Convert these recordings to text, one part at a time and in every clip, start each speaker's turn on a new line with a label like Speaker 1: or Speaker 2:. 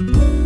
Speaker 1: Música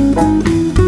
Speaker 1: Música